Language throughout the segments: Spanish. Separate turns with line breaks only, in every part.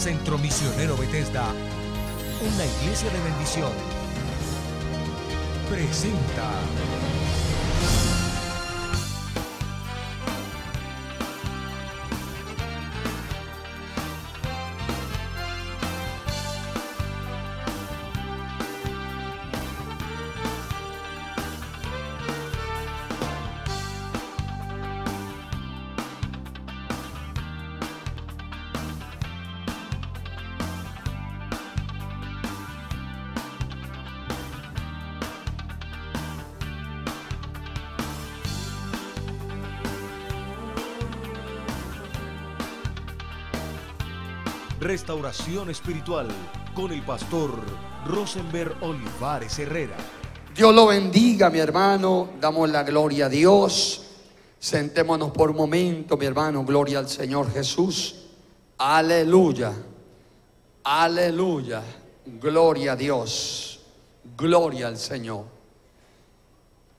Centro Misionero Bethesda, una iglesia de bendición, presenta Restauración Espiritual con el pastor Rosenberg Olivares Herrera.
Dios lo bendiga, mi hermano. Damos la gloria a Dios. Sentémonos por un momento, mi hermano. Gloria al Señor Jesús. Aleluya. Aleluya. Gloria a Dios. Gloria al Señor.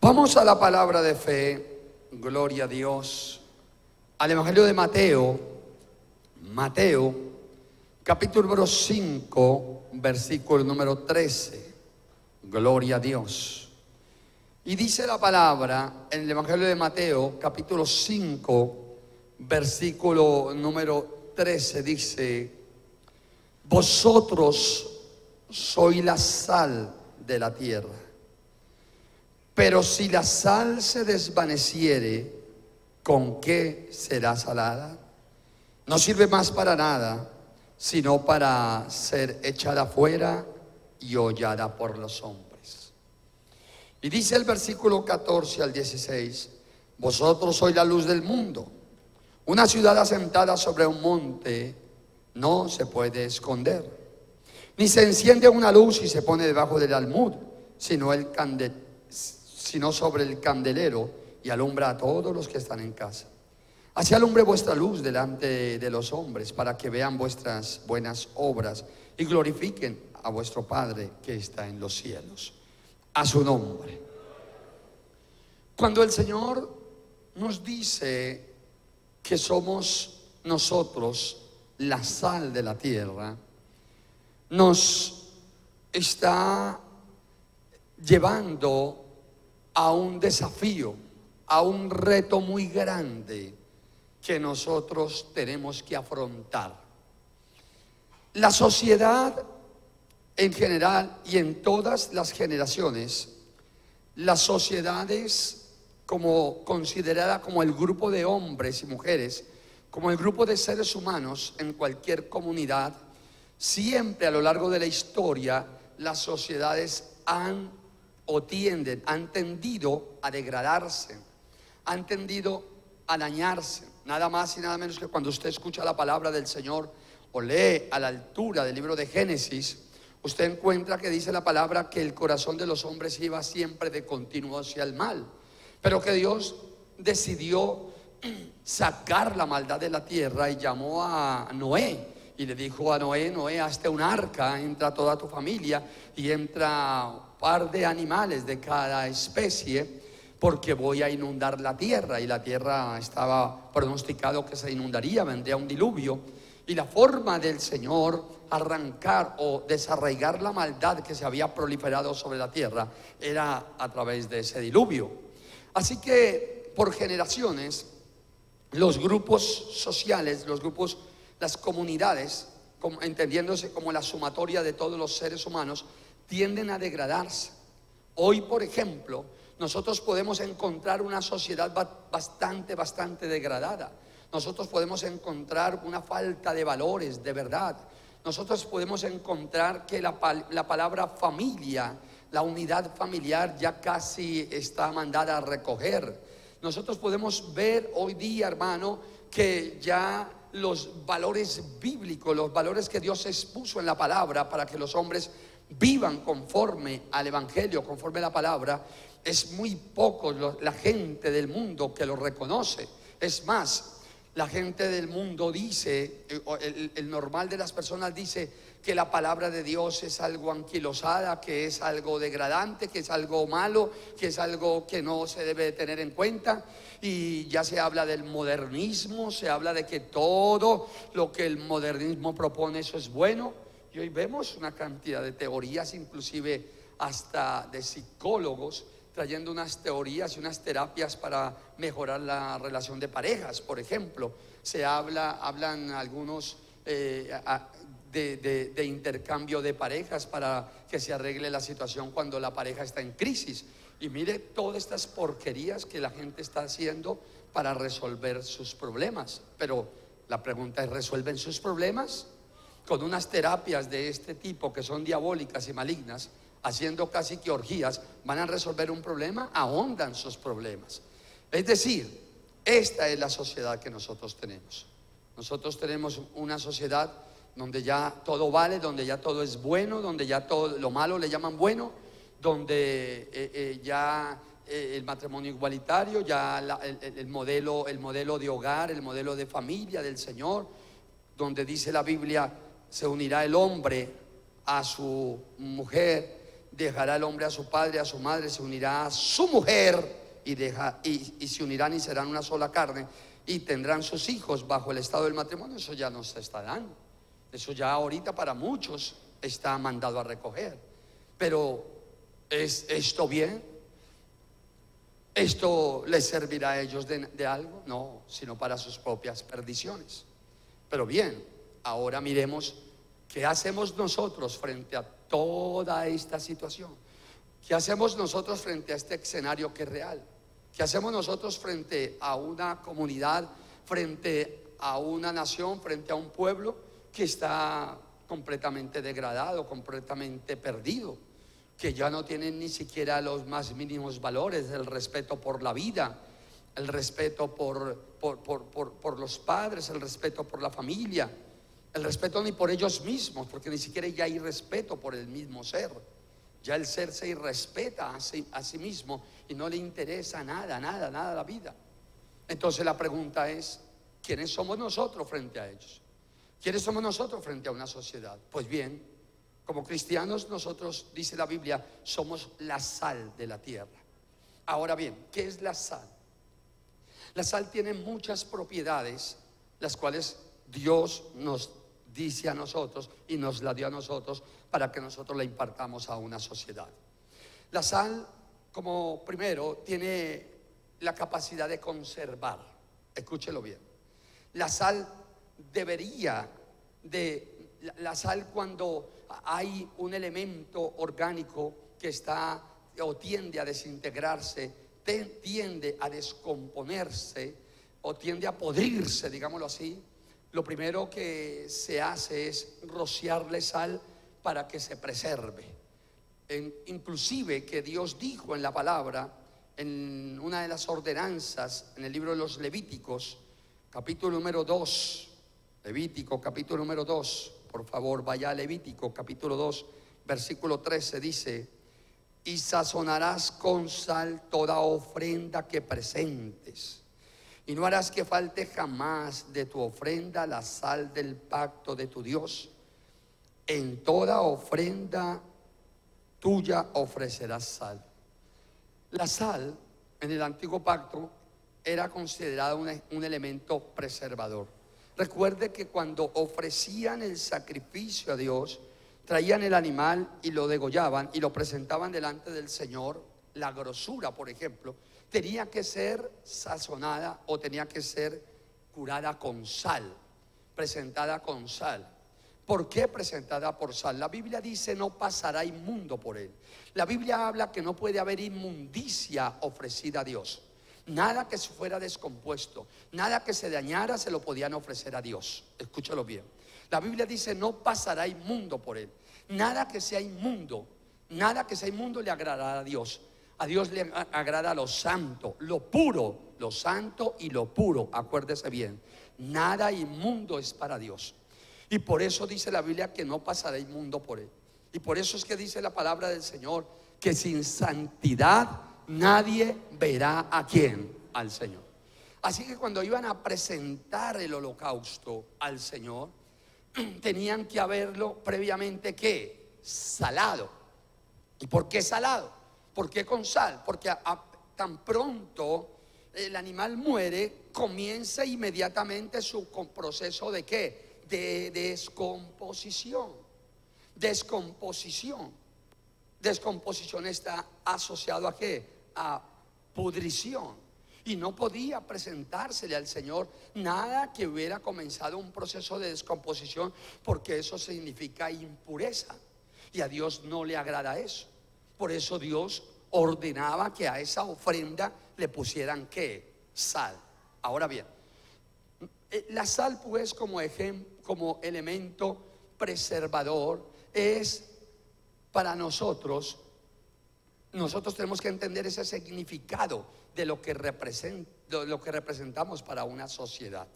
Vamos a la palabra de fe. Gloria a Dios. Al Evangelio de Mateo. Mateo, capítulo número 5, versículo número 13. Gloria a Dios. Y dice la palabra en el Evangelio de Mateo, capítulo 5, versículo número 13, dice, vosotros sois la sal de la tierra. Pero si la sal se desvaneciere, ¿con qué será salada? No sirve más para nada, sino para ser echada fuera y hollada por los hombres. Y dice el versículo 14 al 16, vosotros sois la luz del mundo. Una ciudad asentada sobre un monte no se puede esconder. Ni se enciende una luz y se pone debajo del almud, sino, el sino sobre el candelero y alumbra a todos los que están en casa. Así alumbre vuestra luz delante de los hombres para que vean vuestras buenas obras y glorifiquen a vuestro Padre que está en los cielos. A su nombre. Cuando el Señor nos dice que somos nosotros la sal de la tierra, nos está llevando a un desafío, a un reto muy grande que nosotros tenemos que afrontar. La sociedad en general y en todas las generaciones, las sociedades como considerada como el grupo de hombres y mujeres, como el grupo de seres humanos en cualquier comunidad, siempre a lo largo de la historia las sociedades han o tienden, han tendido a degradarse, han tendido a dañarse. Nada más y nada menos que cuando usted escucha la palabra del Señor o lee a la altura del libro de Génesis, usted encuentra que dice la palabra que el corazón de los hombres iba siempre de continuo hacia el mal, pero que Dios decidió sacar la maldad de la tierra y llamó a Noé y le dijo a Noé, Noé, hazte un arca, entra toda tu familia y entra un par de animales de cada especie porque voy a inundar la tierra y la tierra estaba pronosticado que se inundaría, vendría un diluvio y la forma del Señor arrancar o desarraigar la maldad que se había proliferado sobre la tierra era a través de ese diluvio. Así que por generaciones los grupos sociales, los grupos, las comunidades, entendiéndose como la sumatoria de todos los seres humanos, tienden a degradarse. Hoy, por ejemplo, nosotros podemos encontrar una sociedad ba- bastante, bastante degradada. Nosotros podemos encontrar una falta de valores, de verdad. Nosotros podemos encontrar que la palabra familia, la unidad familiar ya casi está mandada a recoger. Nosotros podemos ver hoy día, hermano, que ya los valores bíblicos, los valores que Dios expuso en la palabra para que los hombres vivan conforme al Evangelio, conforme a la palabra, es muy poco la gente del mundo que lo reconoce. Es más, La gente del mundo dice, eh, el, el, normal de las personas dice que la palabra de Dios es algo anquilosada, que es algo degradante, que es algo malo, que es algo que no se debe tener en cuenta. Y ya se habla del modernismo, se habla de que todo lo que el modernismo propone, eso es bueno. Y hoy vemos una cantidad de teorías, inclusive hasta de psicólogos, trayendo unas teorías y unas terapias para mejorar la relación de parejas, por ejemplo. Se habla, hablan algunos eh, de, de, intercambio de parejas para que se arregle la situación cuando la pareja está en crisis. Y mire todas estas porquerías que la gente está haciendo para resolver sus problemas. Pero la pregunta es, ¿resuelven sus problemas? Con unas terapias de este tipo que son diabólicas y malignas, haciendo casi que orgías, van a resolver un problema, ahondan sus problemas. Es decir, esta es la sociedad que nosotros tenemos. Nosotros tenemos una sociedad donde ya todo vale, donde ya todo es bueno, donde ya todo lo malo le llaman bueno, donde eh, eh, ya eh, el matrimonio igualitario, ya el, modelo, el modelo de hogar, el modelo de familia del Señor, donde dice la Biblia, se unirá el hombre a su mujer dejará el hombre a su padre, a su madre, se unirá a su mujer y, deja, y, se unirán y serán una sola carne y tendrán sus hijos bajo el estado del matrimonio. Eso ya no se está dando. Eso ya ahorita para muchos está mandado a recoger. Pero ¿es esto bien? ¿Esto les servirá a ellos de, de algo? No, sino para sus propias perdiciones. Pero bien, ahora miremos qué hacemos nosotros frente a toda esta situación? ¿Qué hacemos nosotros frente a este escenario que es real? ¿Qué hacemos nosotros frente a una comunidad, frente a una nación, frente a un pueblo que está completamente degradado, completamente perdido, que ya no tienen ni siquiera los más mínimos valores, el respeto por la vida, el respeto por, por, por los padres, el respeto por la familia? El respeto ni por ellos mismos, porque ni siquiera ya hay respeto por el mismo ser. Ya el ser se irrespeta a sí, mismo y no le interesa nada, nada, nada la vida. Entonces la pregunta es, ¿quiénes somos nosotros frente a ellos? ¿Quiénes somos nosotros frente a una sociedad? Pues bien, como cristianos nosotros, dice la Biblia, somos la sal de la tierra. Ahora bien, ¿qué es la sal? La sal tiene muchas propiedades, las cuales Dios nos dice a nosotros y nos la dio a nosotros para que nosotros la impartamos a una sociedad. La sal, como primero, tiene la capacidad de conservar. Escúchelo bien. La sal debería de, la, sal cuando hay un elemento orgánico que está o tiende a desintegrarse, tiende a descomponerse o tiende a podrirse, digámoslo así, lo primero que se hace es rociarle sal para que se preserve. inclusive que Dios dijo en la palabra, en una de las ordenanzas, en el libro de los Levíticos, capítulo número 2, Levítico capítulo número 2, por favor vaya a Levítico capítulo 2, versículo 13 dice, y sazonarás con sal toda ofrenda que presentes y no harás que falte jamás de tu ofrenda la sal del pacto de tu Dios. En toda ofrenda tuya ofrecerás sal. La sal en el antiguo pacto era considerada un, elemento preservador. Recuerde que cuando ofrecían el sacrificio a Dios, traían el animal y lo degollaban y lo presentaban delante del Señor. La grosura, por ejemplo, tenía que ser sazonada o tenía que ser curada con sal, presentada con sal. ¿Por qué presentada por sal? La Biblia dice no pasará inmundo por él. La Biblia habla que no puede haber inmundicia ofrecida a Dios. Nada que fuera descompuesto, nada que se dañara se lo podían ofrecer a Dios. Escúchalo bien. La Biblia dice no pasará inmundo por él. Nada que sea inmundo, nada que sea inmundo le agradará a Dios. A Dios le agrada lo santo, lo puro, lo santo y lo puro. Acuérdese bien, nada inmundo es para Dios. Y por eso dice la Biblia que no pasará inmundo por él. Y por eso es que dice la palabra del Señor que sin santidad nadie verá a quién, al Señor. Así que cuando iban a presentar el holocausto al Señor, tenían que haberlo previamente ¿qué? Salado. ¿Y por qué salado? ¿Por qué con sal? Porque tan pronto el animal muere, comienza inmediatamente su proceso de qué? De descomposición. Descomposición. Descomposición está asociado a qué? A pudrición. Y no podía presentársele al Señor nada que hubiera comenzado un proceso de descomposición, porque eso significa impureza. Y a Dios no le agrada eso. Por eso Dios ordenaba que a esa ofrenda le pusieran qué? Sal. Ahora bien, eh, la sal pues como, como elemento preservador es para nosotros, nosotros tenemos que entender ese significado de lo que, lo que representamos para una sociedad.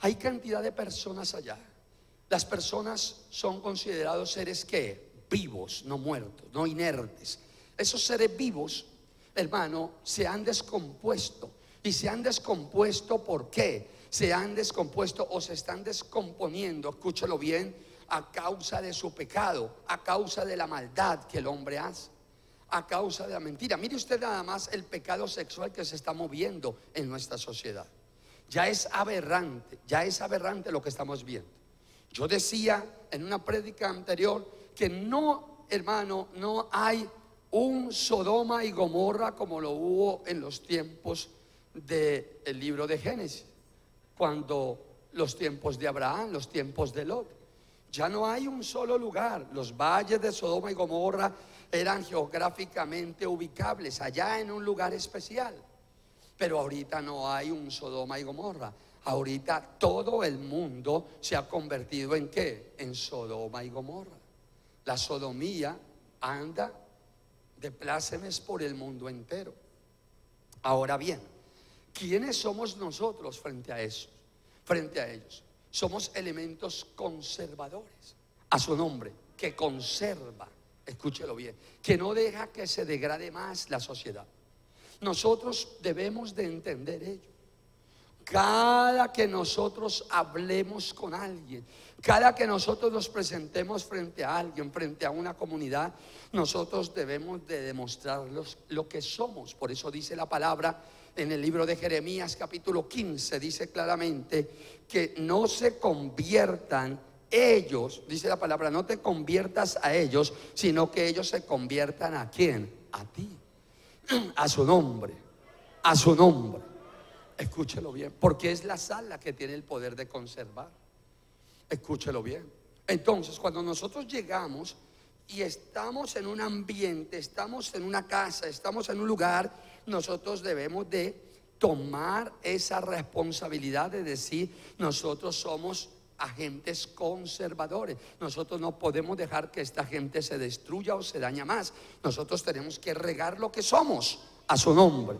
Hay cantidad de personas allá. Las personas son considerados seres que vivos, no muertos, no inertes. Esos seres vivos, hermano, se han descompuesto. Y se han descompuesto, ¿por qué? Se han descompuesto o se están descomponiendo, escúchalo bien, a causa de su pecado, a causa de la maldad que el hombre hace a causa de la mentira. Mire usted nada más el pecado sexual que se está moviendo en nuestra sociedad. Ya es aberrante, ya es aberrante lo que estamos viendo. Yo decía en una prédica anterior que no, hermano, no hay un Sodoma y Gomorra como lo hubo en los tiempos del libro de Génesis, cuando los tiempos de Abraham, los tiempos de Lot. Ya no hay un solo lugar. Los valles de Sodoma y Gomorra eran geográficamente ubicables, allá en un lugar especial. Pero ahorita no hay un Sodoma y Gomorra. Ahorita todo el mundo se ha convertido en qué? En Sodoma y Gomorra. La sodomía anda de plácemes por el mundo entero. Ahora bien, ¿quiénes somos nosotros frente a eso? Frente a ellos. Somos elementos conservadores. A su nombre, que conserva escúchelo bien, que no deja que se degrade más la sociedad. Nosotros debemos de entender ello. Cada que nosotros hablemos con alguien, cada que nosotros nos presentemos frente a alguien, frente a una comunidad, nosotros debemos de lo que somos. Por eso dice la palabra en el libro de Jeremías capítulo 15, dice claramente que no se conviertan ellos, dice la palabra, no te conviertas a ellos, sino que ellos se conviertan a quién? A ti, a su nombre, a su nombre. Escúchelo bien, porque es la sal la que tiene el poder de conservar. Escúchelo bien. Entonces, cuando nosotros llegamos y estamos en un ambiente, estamos en una casa, estamos en un lugar, nosotros debemos de tomar esa responsabilidad de decir, nosotros somos agentes conservadores. Nosotros no podemos dejar que esta gente se destruya o se daña más. Nosotros tenemos que regar lo que somos a su nombre.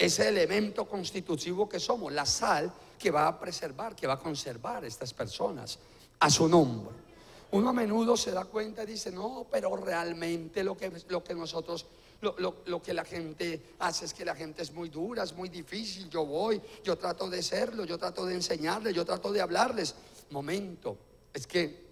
Ese elemento constitutivo que somos, la sal que va a preservar, que va a conservar estas personas a su nombre. Uno a menudo se da cuenta y dice, no, pero realmente lo que, lo que nosotros lo, lo, que la gente hace es que la gente es muy dura, es muy difícil. Yo voy, yo trato de serlo, yo trato de enseñarles, yo trato de hablarles momento. Es que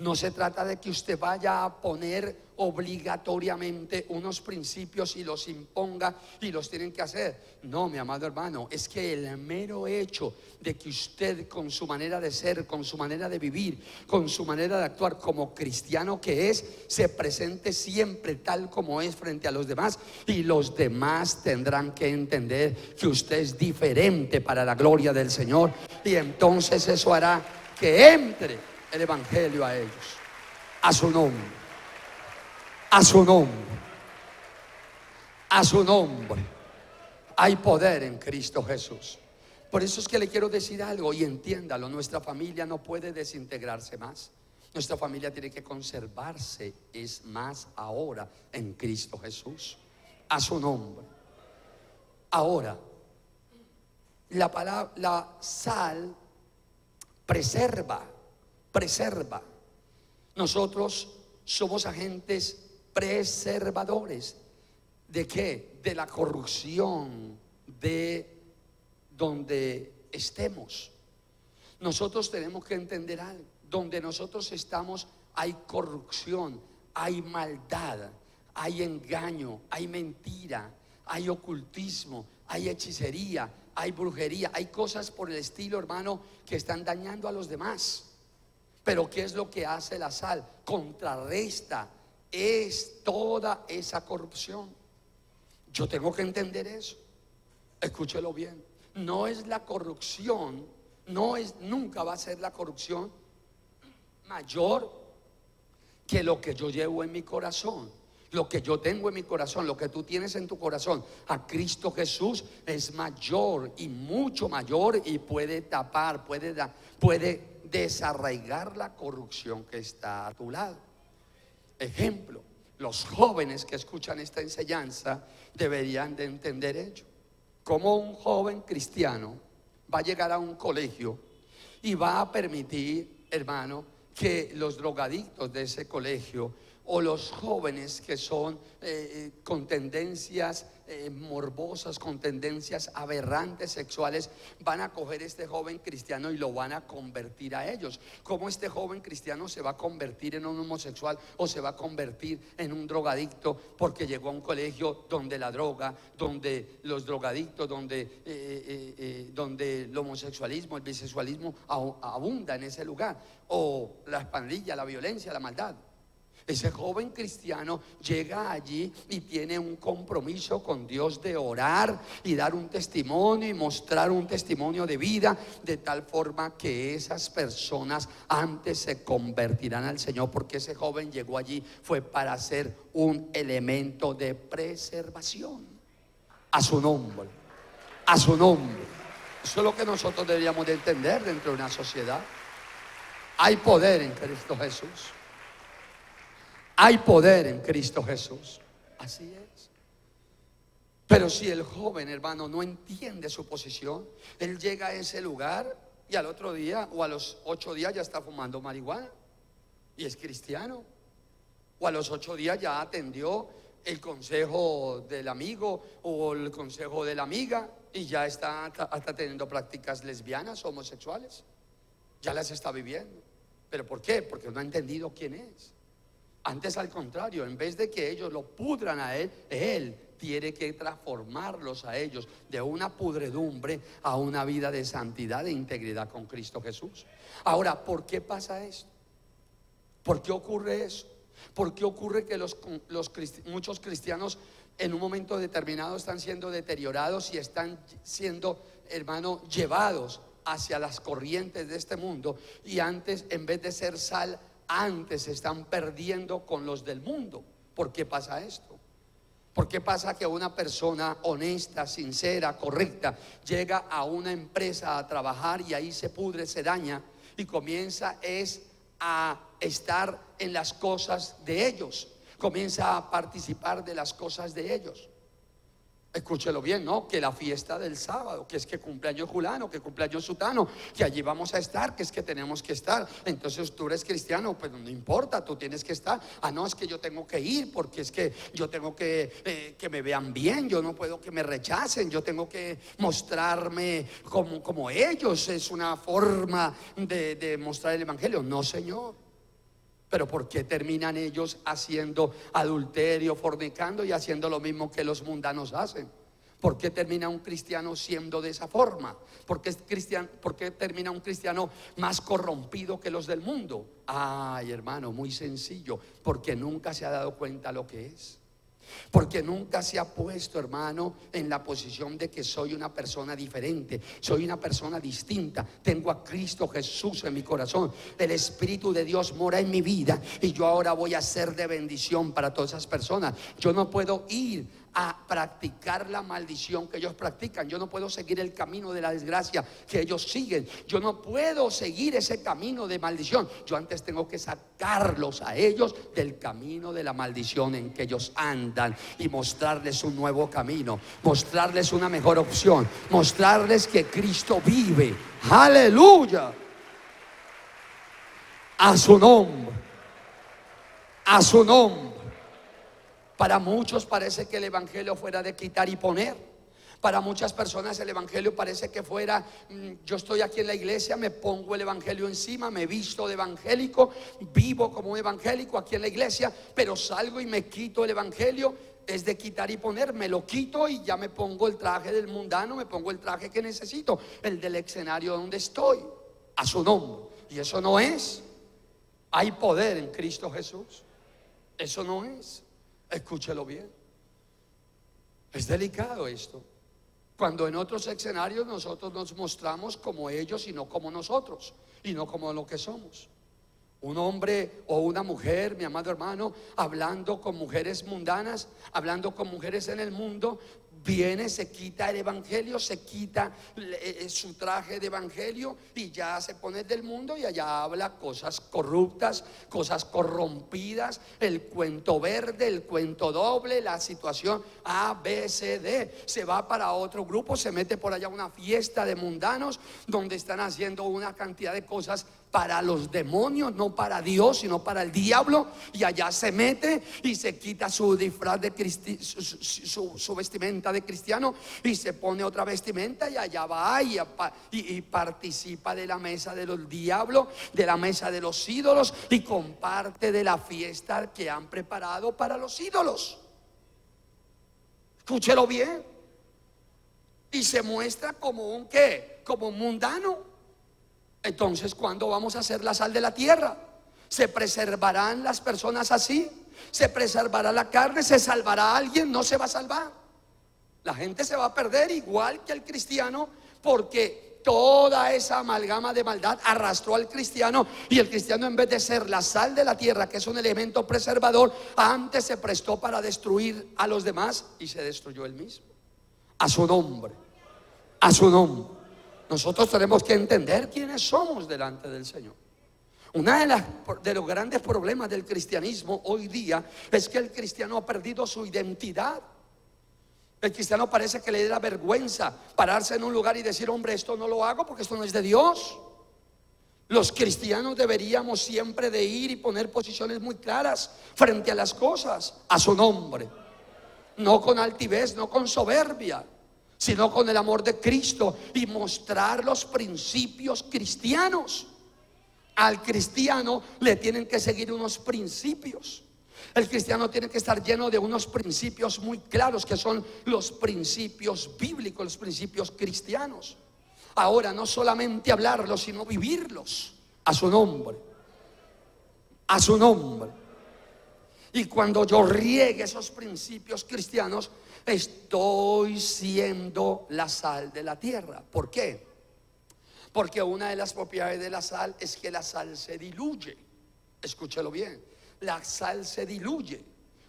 no se trata de que usted vaya a poner obligatoriamente unos principios y los imponga y los tienen que hacer. No, mi amado hermano, es que el mero hecho de que usted con su manera de ser, con su manera de vivir, con su manera de actuar como cristiano que es, se presente siempre tal como es frente a los demás y los demás tendrán que entender que usted es diferente para la gloria del Señor y entonces eso hará que entre el Evangelio a ellos. A su nombre. A su nombre. A su nombre. Hay poder en Cristo Jesús. Por eso es que le quiero decir algo y entiéndalo. Nuestra familia no puede desintegrarse más. Nuestra familia tiene que conservarse, es más ahora en Cristo Jesús. A su nombre. Ahora, la palabra, la sal preserva preserva. Nosotros somos agentes preservadores. ¿De qué? De la corrupción, de donde estemos. Nosotros tenemos que entender algo. Donde nosotros estamos hay corrupción, hay maldad, hay engaño, hay mentira, hay ocultismo, hay hechicería, hay brujería, hay cosas por el estilo, hermano, que están dañando a los demás. Pero ¿qué es lo que hace la sal? Contrarresta, es toda esa corrupción. Yo tengo que entender eso. Escúchelo bien. No es la corrupción, no es nunca va a ser la corrupción mayor que lo que yo llevo en mi corazón. Lo que yo tengo en mi corazón, lo que tú tienes en tu corazón, a Cristo Jesús es mayor y mucho mayor y puede tapar, puede, puede desarraigar la corrupción que está a tu lado. Ejemplo, los jóvenes que escuchan esta enseñanza deberían de entender ello. Como un joven cristiano va a llegar a un colegio y va a permitir, hermano, que los drogadictos de ese colegio o los jóvenes que son eh, eh, con tendencias eh, morbosas, con tendencias aberrantes sexuales, van a coger este joven cristiano y lo van a convertir a ellos. ¿Cómo este joven cristiano se va a convertir en un homosexual o se va a convertir en un drogadicto porque llegó a un colegio donde la droga, donde los drogadictos, donde, donde el homosexualismo, el bisexualismo abunda en ese lugar? O la pandillas, la violencia, la maldad. Ese joven cristiano llega allí y tiene un compromiso con Dios de orar y dar un testimonio y mostrar un testimonio de vida de tal forma que esas personas antes se convertirán al Señor porque ese joven llegó allí fue para ser un elemento de preservación a su nombre, a su nombre. Eso es lo que nosotros deberíamos de entender dentro de una sociedad. Hay poder en Cristo Jesús. Hay poder en Cristo Jesús. Así es. Pero si el joven hermano no entiende su posición, él llega a ese lugar y al otro día o a los ocho días ya está fumando marihuana y es cristiano. O a los ocho días ya atendió el consejo del amigo o el consejo de la amiga y ya está hasta teniendo prácticas lesbianas, homosexuales. Ya las está viviendo. ¿Pero por qué? Porque no ha entendido quién es. Antes al contrario, en vez de que ellos lo pudran a Él, Él tiene que transformarlos a ellos de una pudredumbre a una vida de santidad e integridad con Cristo Jesús. Ahora, ¿por qué pasa esto? ¿Por qué ocurre eso? ¿Por qué ocurre que los, muchos cristianos en un momento determinado están siendo deteriorados y están siendo, hermano, llevados hacia las corrientes de este mundo y antes, en vez de ser sal, antes se están perdiendo con los del mundo. ¿Por qué pasa esto? ¿Por qué pasa que una persona honesta, sincera, correcta, llega a una empresa a trabajar y ahí se pudre, se daña y comienza es a estar en las cosas de ellos, comienza a participar de las cosas de ellos? Escúchelo bien, ¿no? Que la fiesta del sábado, que es que cumpleaños Julano, que cumpleaños Sutano, que allí vamos a estar, que es que tenemos que estar. Entonces tú eres cristiano, pues no importa, tú tienes que estar. Ah, no, es que yo tengo que ir, porque es que yo tengo que eh, que me vean bien, yo no puedo que me rechacen, yo tengo que mostrarme como, como ellos. Es una forma de, de mostrar el Evangelio. No, Señor. Pero ¿por qué terminan ellos haciendo adulterio, fornicando y haciendo lo mismo que los mundanos hacen? ¿Por qué termina un cristiano siendo de esa forma? ¿Por qué, ¿Por qué, termina un cristiano más corrompido que los del mundo? Ay, hermano, muy sencillo, porque nunca se ha dado cuenta lo que es. Porque nunca se ha puesto, hermano, en la posición de que soy una persona diferente, soy una persona distinta. Tengo a Cristo Jesús en mi corazón. El Espíritu de Dios mora en mi vida y yo ahora voy a ser de bendición para todas esas personas. Yo no puedo ir a practicar la maldición que ellos practican. Yo no puedo seguir el camino de la desgracia que ellos siguen. Yo no puedo seguir ese camino de maldición. Yo antes tengo que sacarlos a ellos del camino de la maldición en que ellos andan y mostrarles un nuevo camino, mostrarles una mejor opción, mostrarles que Cristo vive. Aleluya. A su nombre. A su nombre. Para muchos parece que el Evangelio fuera de quitar y poner. Para muchas personas el Evangelio parece que fuera, mm, yo estoy aquí en la iglesia, me pongo el Evangelio encima, me visto de evangélico, vivo como un evangélico aquí en la iglesia, pero salgo y me quito el Evangelio. Es de quitar y poner, me lo quito y ya me pongo el traje del mundano, me pongo el traje que necesito, el del escenario donde estoy, a su nombre. Y eso no es. Hay poder en Cristo Jesús. Eso no es. Escúchelo bien. Es delicado esto. Cuando en otros escenarios nosotros nos mostramos como ellos y no como nosotros, y no como lo que somos. Un hombre o una mujer, mi amado hermano, hablando con mujeres mundanas, hablando con mujeres en el mundo, viene, se quita el evangelio, se quita eh, su traje de evangelio y ya se pone del mundo y allá habla cosas corruptas, cosas corrompidas, el cuento verde, el cuento doble, la situación A, B, C, D. Se va para otro grupo, se mete por allá una fiesta de mundanos donde están haciendo una cantidad de cosas para los demonios, no para Dios, sino para el diablo. Y allá se mete y se quita su disfraz de su, vestimenta de cristiano y se pone otra vestimenta y allá va y, y, participa de la mesa de los diablos, de la mesa de los ídolos y comparte de la fiesta que han preparado para los ídolos. Escúchelo bien. Y se muestra como un qué, como un mundano. Entonces, ¿cuándo vamos a ser la sal de la tierra? ¿Se preservarán las personas así? ¿Se preservará la carne? ¿Se salvará alguien? No se va a salvar. La gente se va a perder igual que el cristiano porque toda esa amalgama de maldad arrastró al cristiano y el cristiano en vez de ser la sal de la tierra, que es un elemento preservador, antes se prestó para destruir a los demás y se destruyó él mismo. A su nombre. A su nombre. Nosotros tenemos que entender quiénes somos delante del Señor. Uno de, de los grandes problemas del cristianismo hoy día es que el cristiano ha perdido su identidad. El cristiano parece que le da vergüenza pararse en un lugar y decir, hombre, esto no lo hago porque esto no es de Dios. Los cristianos deberíamos siempre de ir y poner posiciones muy claras frente a las cosas, a su nombre. No con altivez, no con soberbia sino con el amor de Cristo y mostrar los principios cristianos. Al cristiano le tienen que seguir unos principios. El cristiano tiene que estar lleno de unos principios muy claros que son los principios bíblicos, los principios cristianos. Ahora, no solamente hablarlos, sino vivirlos a su nombre. A su nombre. Y cuando yo riegue esos principios cristianos, estoy siendo la sal de la tierra. ¿Por qué? Porque una de las propiedades de la sal es que la sal se diluye. Escúchelo bien. La sal se diluye.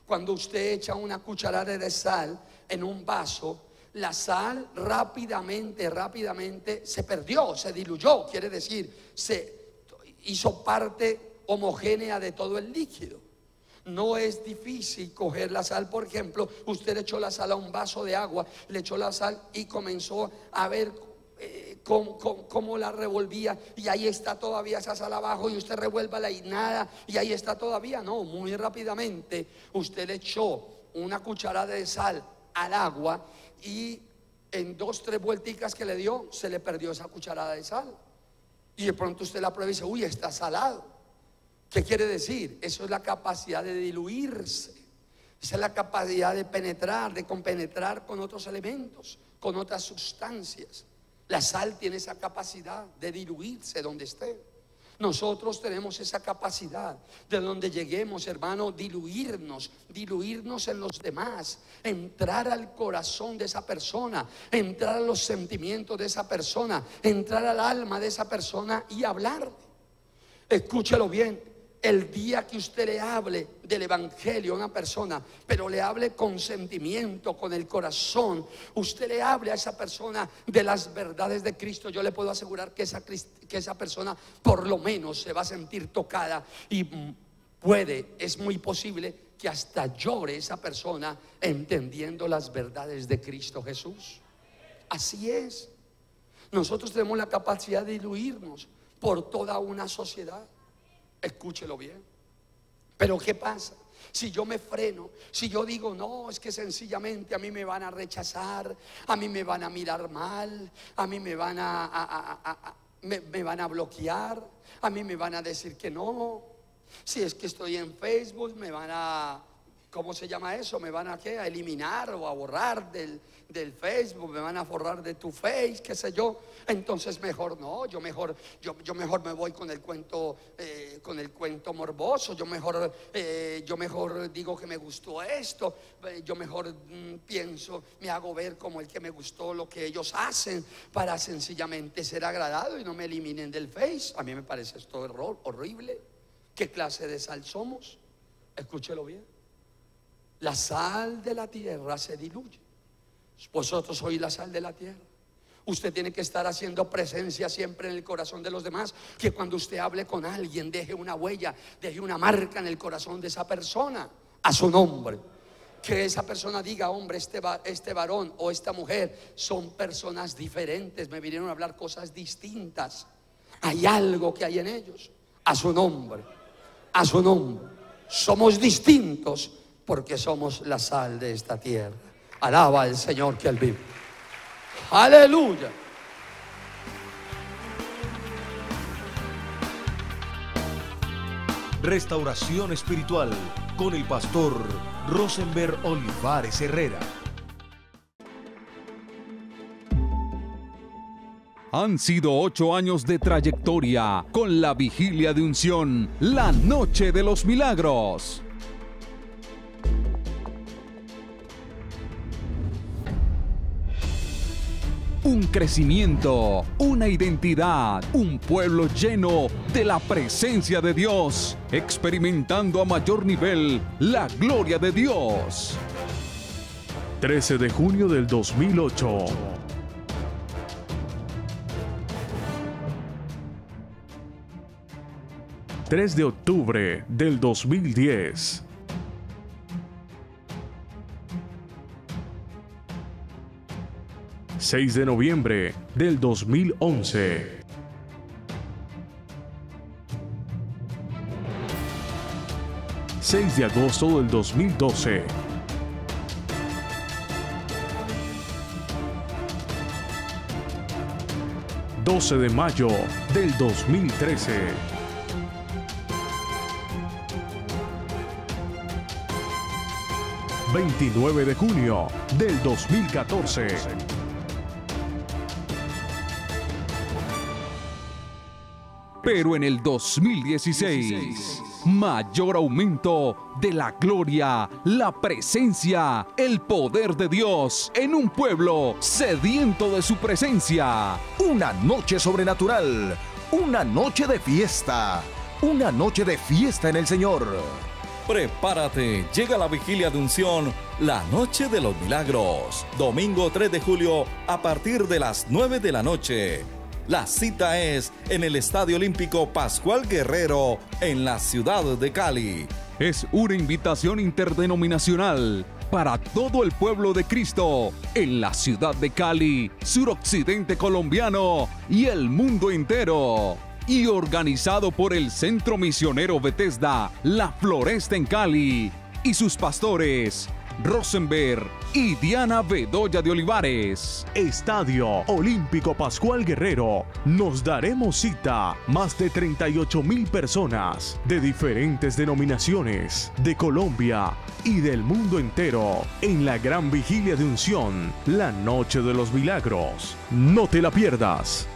Cuando usted echa una cucharada de sal en un vaso, la sal rápidamente, rápidamente se perdió, se diluyó. Quiere decir, se hizo parte homogénea de todo el líquido. No es difícil coger la sal, por ejemplo, usted le echó la sal a un vaso de agua, le echó la sal y comenzó a ver eh, cómo, la revolvía y ahí está todavía esa sal abajo y usted revuélvala y nada y ahí está todavía. No, muy rápidamente usted le echó una cucharada de sal al agua y en dos, tres vuelticas que le dio se le perdió esa cucharada de sal. Y de pronto usted la prueba y dice, uy, está salado. ¿Qué quiere decir? Eso es la capacidad de diluirse. Esa es la capacidad de penetrar, de compenetrar con otros elementos, con otras sustancias. La sal tiene esa capacidad de diluirse donde esté. Nosotros tenemos esa capacidad de donde lleguemos, hermano, diluirnos, diluirnos en los demás, entrar al corazón de esa persona, entrar a los sentimientos de esa persona, entrar al alma de esa persona y hablarle. Escúchelo bien, el día que usted le hable del Evangelio a una persona, pero le hable con sentimiento, con el corazón, usted le hable a esa persona de las verdades de Cristo, yo le puedo asegurar que esa, que esa persona por lo menos se va a sentir tocada y puede, es muy posible que hasta llore esa persona entendiendo las verdades de Cristo Jesús. Así es. Nosotros tenemos la capacidad de diluirnos por toda una sociedad. Escúchelo bien. Pero ¿qué pasa? si yo me freno, si yo digo, no, es que sencillamente a mí me van a rechazar, a mí me van a mirar mal, a mí me van a, me, van a bloquear, a mí me van a decir que no, si es que estoy en Facebook, me van a ¿cómo se llama eso? ¿Me van a qué? A eliminar o a borrar del, Facebook, me van a borrar de tu face, qué sé yo. Entonces mejor no, yo mejor, yo, yo mejor me voy con el cuento, eh, con el cuento morboso, yo mejor, eh, yo mejor digo que me gustó esto, eh, yo mejor mm, pienso, me hago ver como el que me gustó lo que ellos hacen para sencillamente ser agradado y no me eliminen del face. A mí me parece esto horrible. ¿Qué clase de sal somos? Escúchelo bien. La sal de la tierra se diluye. Vosotros sois la sal de la tierra. Usted tiene que estar haciendo presencia siempre en el corazón de los demás. Que cuando usted hable con alguien, deje una huella, deje una marca en el corazón de esa persona, a su nombre. Que esa persona diga, hombre, este, este varón o esta mujer son personas diferentes, me vinieron a hablar cosas distintas. Hay algo que hay en ellos, a su nombre, a su nombre. Somos distintos porque somos la sal de esta tierra. Alaba al Señor que Él vive. Aleluya.
Restauración espiritual con el pastor Rosenberg Olivares Herrera. Han sido ocho años de trayectoria con la vigilia de unción, la noche de los milagros. Un crecimiento, una identidad, un pueblo lleno de la presencia de Dios, experimentando a mayor nivel la gloria de Dios. 13 de junio del 2008. ...3 de octubre del 2010... 6 de noviembre del 2011. ...6 de agosto del 2012... ...12 de mayo del 2013... ...29 de junio del 2014... Pero en el 2016, mayor aumento de la gloria, la presencia, el poder de Dios en un pueblo sediento de su presencia.
Una noche sobrenatural, una noche de fiesta, una noche de fiesta en el Señor.
Prepárate, llega la vigilia de unción, la noche de los milagros, domingo 3 de julio a partir de las 9 de la noche la cita es en el Estadio Olímpico Pascual Guerrero, en la ciudad de Cali.
Es una invitación interdenominacional para todo el pueblo de Cristo en la ciudad de Cali, suroccidente colombiano y el mundo entero. Y organizado por el Centro Misionero Bethesda, La Floresta en Cali y sus pastores Rosenberg y Diana Bedoya de Olivares.
Estadio Olímpico Pascual Guerrero. Nos daremos cita más de 38 mil personas de diferentes denominaciones de Colombia y del mundo entero en la gran vigilia de unción, la noche de los milagros. No te la pierdas.